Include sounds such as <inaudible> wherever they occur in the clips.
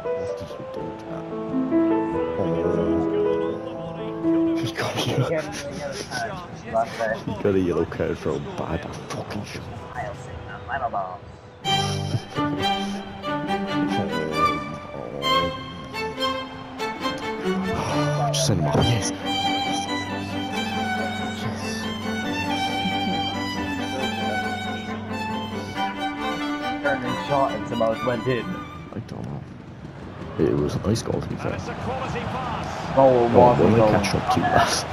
Oh. He got a yellow, card. He got a yellow card for a bad fucking shot. Oh, just send him off. Yes. Turned and shot and somehow went in. I don't know. It was a nice goal to be And fair. it's a quality pass. Goal Oh, was when a they goal. catch up to us.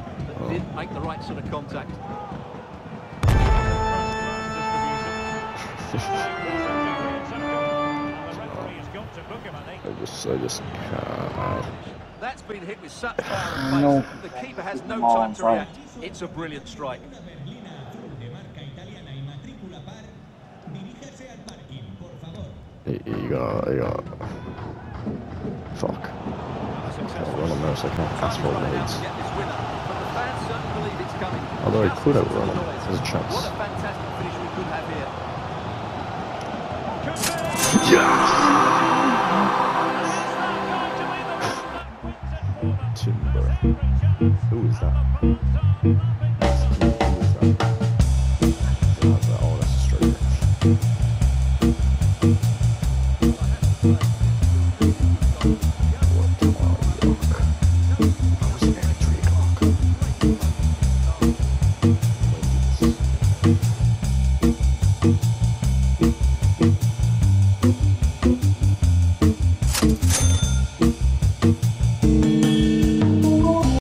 Body, but didn't make the right sort of contact. <laughs> I just, I just can't. That's been hit with such <sighs> power No. The keeper has no Oh, time to sorry. react. It's a brilliant strike. You, you got, you got. Fuck. I'll run him now I can't pass for Although I could have run him. There's a chance. Yeah! Timber. Who is that? Who is that?